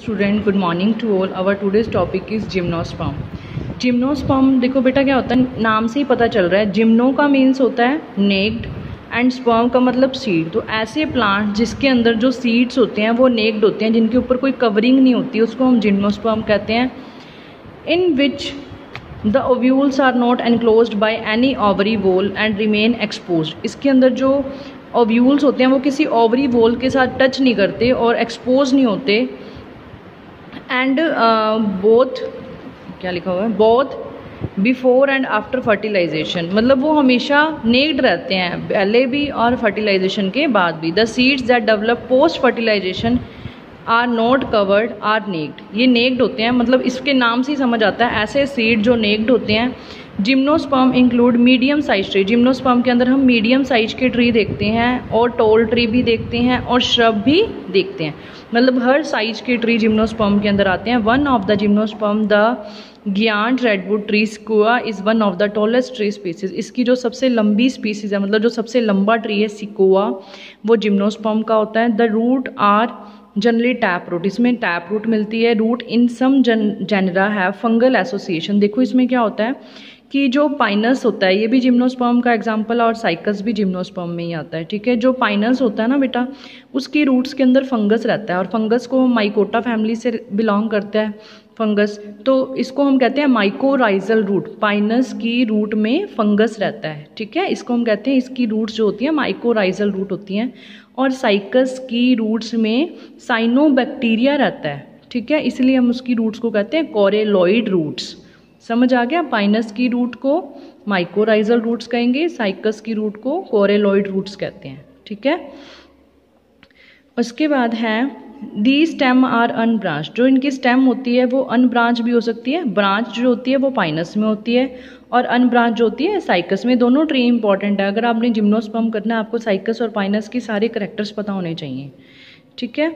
Student good morning to all our today's topic is gymnosperm gymnosperm देखो बेटा क्या होता है? नाम से ही पता चल रहा है। जिम्नो का मीन्स होता है नेक्ड एंड स्पर्म का मतलब सीड तो ऐसे प्लांट जिसके अंदर जो सीड्स होते हैं, वो नेक्ड होते हैं, जिनके ऊपर कोई कवरिंग नहीं होती, उसको हम जिम्नोस्पम कहते हैं। In which the ovules are not enclose by any ovary wall and remain expose इसके अंदर जो ओव्यूल्स होते हैं, वो किसी ओवरी वोल के साथ टच नहीं करते और एक्सपोज नहीं होते। एंड बोथ uh, क्या लिखा हुआ है? Both before and after fertilisation मतलब वो हमेशा नेक्ड रहते हैं। पहले भी और फर्टिलाइजेशन के बाद भी। The seeds that develop post fertilisation are not covered are naked ये नेक्ड होते हैं। मतलब इसके नाम से ही समझ आता है। ऐसे सीड जो नेक्ड होते हैं gymnosperm include medium size tree gymnosperm के अंदर हम मीडियम साइज़ के ट्री देखते हैं और टोल ट्री भी देखते हैं और श्रब भी देखते हैं। मतलब हर साइज़ के ट्री जिम्नोस्पर्म के अंदर आते हैं। One of the gymnosperm the giant redwood tree sequoia is one of the tallest tree species इसकी जो सबसे लंबी स्पीसीज है मतलब जो सबसे लंबा ट्री है सिकोआ वो जिम्नोस्पर्म का होता है। The root are generally tap root इसमें टैप रूट मिलती है। रूट इन सम जन जेनरा है फंगल एसोसिएशन देखो इसमें क्या होता है? कि जो पाइनस होता है, ये भी जिम्नोस्पर्म का एग्ज़ाम्पल और साइकस भी जिम्नोस्पर्म में ही आता है, ठीक है? जो पाइनस होता है ना बेटा, उसकी रूट्स के अंदर फंगस रहता है और फंगस को माइकोटा फैमिली से बिलोंग करता है फंगस तो इसको हम कहते हैं माइकोराइजल रूट पाइनस की रूट में फंगस रहता है, ठीक है? इसको हम कहते हैं, इसकी रूट्स जो होती हैं माइकोराइजल रूट होती हैं और साइकस की रूट्स में साइनोबैक्टीरिया रहता है, ठीक है? इसलिए हम उसकी रूट्स को कहते हैं कोरेलॉइड रूट्स समझ आ गया? पाइनस की रूट को माइकोराइजल रूट्स कहेंगे साइकस की रूट को कोरेलॉइड रूट्स कहते हैं, ठीक है? उसके बाद है दी स्टेम आर अनब्रांच जो इनकी स्टेम होती है, वो अनब्रांच भी हो सकती है। ब्रांच जो होती है, वो पाइनस में होती है और अनब्रांच जो होती है साइकस में। दोनों ट्री इंपॉर्टेंट है। अगर आपने जिम्नोस्पम करना है, आपको साइकस और पाइनस की सारे करेक्टर्स पता होने चाहिए, ठीक है?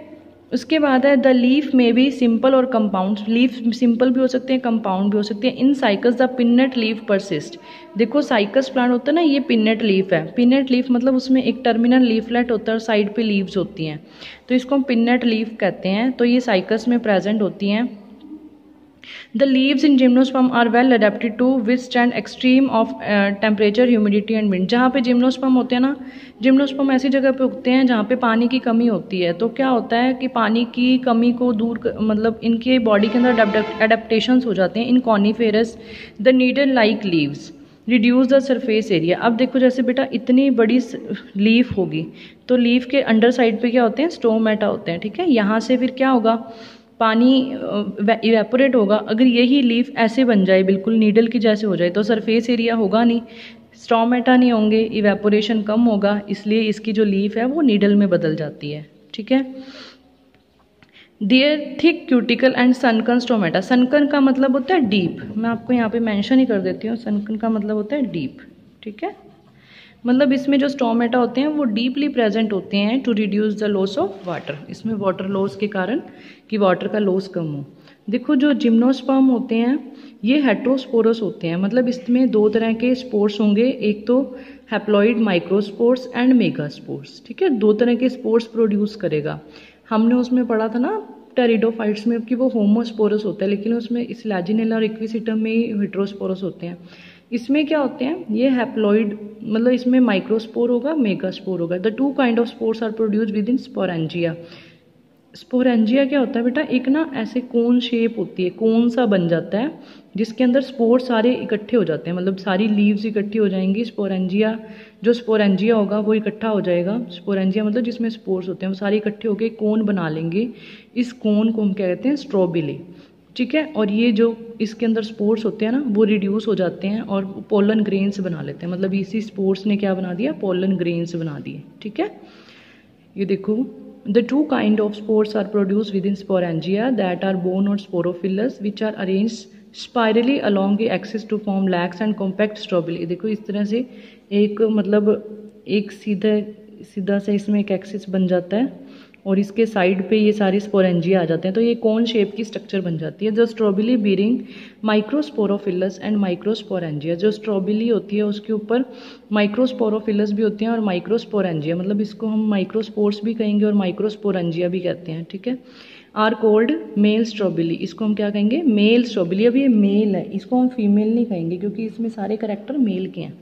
उसके बाद है द लीफ में भी सिंपल और कंपाउंड लीफ सिंपल भी हो सकते हैं कंपाउंड भी हो सकते हैं. In cycas the pinnate leaf persist देखो साइकस प्लांट होता है ना, ये पिनट लीफ है. पिनट लीफ मतलब उसमें एक टर्मिनल लीफलेट होता है और साइड पे लीव्स होती हैं. तो इसको हम पिनट लीफ कहते हैं. तो ये साइकस में प्रेजेंट होती हैं. The leaves in gymnosperm are well adapted to withstand extreme of uh, temperature, humidity and wind. जहाँ पे जिम्नोस्पम होते हैं ना जिम्नोस्पम ऐसी जगह पे उगते हैं जहाँ पे पानी की कमी होती है। तो क्या होता है कि पानी की कमी को दूर मतलब इनके बॉडी के अंदर अडेप्टेशन हो जाते हैं in coniferous the needle like leaves reduce the surface area अब देखो जैसे बेटा इतनी बड़ी लीफ होगी। तो लीफ के अंडर साइड पे क्या होते हैं? स्टोमेटा होते हैं ठीक है? यहाँ से फिर क्या होगा? पानी इवेपोरेट होगा। अगर यही लीफ ऐसे बन जाए, बिल्कुल नीडल की जैसे हो जाए तो सरफेस एरिया होगा नहीं। स्टॉमेटा नहीं होंगे इवेपोरेशन कम होगा, इसलिए इसकी जो लीफ है, वो नीडल में बदल जाती है। ठीक है? Dear thick cuticle and sunken stomata sunken का मतलब होता है डीप मैं आपको यहाँ पे मेंशन ही कर देती हूँ। सनकन का मतलब होता है डीप ठीक है? मतलब इसमें जो स्टोमेटा होते हैं, वो डीपली प्रेजेंट होते हैं to reduce the loss of water इसमें वाटर लॉस के कारण कि वाटर का लॉस कम हो। देखो जो जिम्नोस्पर्म होते हैं, ये हेट्रोस्पोरस होते हैं। मतलब इसमें दो तरह के स्पोर्ट्स होंगे, एक तो हैप्लॉइड माइक्रोस्पोर्ट्स एंड मेगास्पोर्ट्स ठीक है? दो तरह के स्पोर्ट्स प्रोड्यूस करेगा। हमने उसमें पढ़ा था ना टेरिडोफाइट्स में कि वो होमोस्पोरस होता है, लेकिन उसमें इस लैजिनेला और इक्विसिटम में ही हिट्रोस्पोरस होते हैं। इसमें क्या होते हैं? ये हैप्लॉइड मतलब इसमें माइक्रोस्पोर होगा मेगास्पोर होगा। The two kind of spores are produce within sporangia sporangia क्या होता है बेटा? एक ना ऐसे कोन शेप होती है कोन सा बन जाता है, जिसके अंदर स्पोर सारे इकट्ठे हो जाते हैं। मतलब सारी लीव्स इकट्ठी हो जाएँगी स्पोरेंजिया जो स्पोरेंजिया होगा वो इकट्ठा हो जाएगा। स्पोरेंजिया मतलब जिसमें स्पोर्स होते हैं, वो सारे इकट्ठे होकर कोन बना लेंगे। इस कोन को हम क्या कहते हैं? स्ट्रॉबिली ठीक है? और ये जो इसके अंदर स्पोर्ट्स होते हैं ना, वो रिड्यूस हो जाते हैं और पोलन ग्रेन्स बना लेते हैं। मतलब इसी स्पोर्ट्स ने क्या बना दिया? पोलन ग्रेन्स बना दिए, ठीक है? ये देखो the two kind of spores are produce within sporangia that are borne और sporophylls which are arrange spirally along axis to form lax and compact strobili देखो, इस तरह से एक मतलब एक सीधा सीधा से इसमें एक एक्सिस बन जाता है। और इसके साइड पे ये सारी स्पोरेंजिया आ जाते हैं। तो ये कौन शेप की स्ट्रक्चर बन जाती है। जो strobili bearing microsporophylls and microsporangia जो स्ट्रॉबेली होती है, उसके ऊपर माइक्रोस्पोरोफिलस भी होती हैं और माइक्रोस्पोरेंजिया मतलब इसको हम माइक्रोस्पोर्स भी कहेंगे और माइक्रोस्पोरेंजिया भी कहते हैं, ठीक है? आर कोल्ड मेल स्ट्रॉबेली इसको हम क्या कहेंगे? मेल स्ट्रॉबेली अब ये मेल है। इसको हम फीमेल नहीं कहेंगे, क्योंकि इसमें सारे करेक्टर मेल के हैं।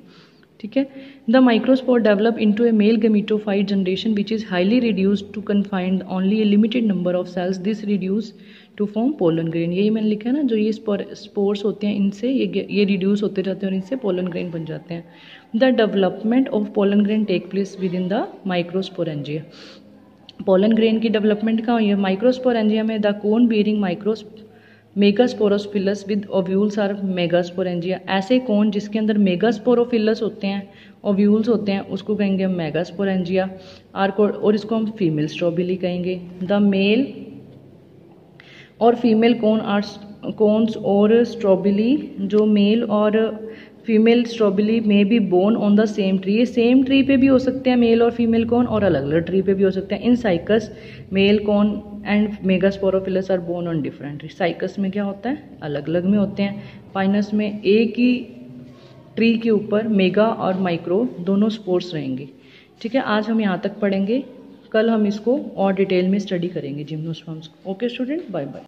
ठीक है? The microspore develop into a male gametophyte generation which is highly reduce to confined only a limited number of cells this reduce to form pollen grain यही मैंने लिखा है ना, जो ये स्पोर्स होते हैं, इनसे ये ये रिड्यूस होते जाते हैं और इनसे पोलन ग्रेन बन जाते हैं। The development of pollen grain take place within the microsporangia pollen grain की डेवलपमेंट का ये माइक्रोस्पोरेंजिया में the cone bearing micros megasporophylls with ovules are megasporangia. ऐसे कौन जिसके अंदर मेगास्पोरोफिलस होते हैं, ओव्यूल्स होते हैं, उसको कहेंगे हम मेगास्पोरेंजिया। आर और इसको हम फीमेल स्ट्रॉबेली कहेंगे। द मेल और फीमेल कौन आर कौनस और स्ट्रॉबेली, जो मेल और फीमेल स्ट्रॉबेरी में be borne on the same tree same tree पे भी हो सकते हैं मेल और फीमेल कौन और अलग अलग ट्री पे भी हो सकते हैं। In Cycas male cone and megasporophylls are borne on different Cycas में क्या होता है? अलग अलग में होते हैं। पाइनस में एक ही ट्री के ऊपर मेगा और माइक्रो दोनों स्पोर्ट्स रहेंगे। ठीक है? आज हम यहाँ तक पढ़ेंगे। कल हम इसको और डिटेल में स्टडी करेंगे gymnosperms okay student bye bye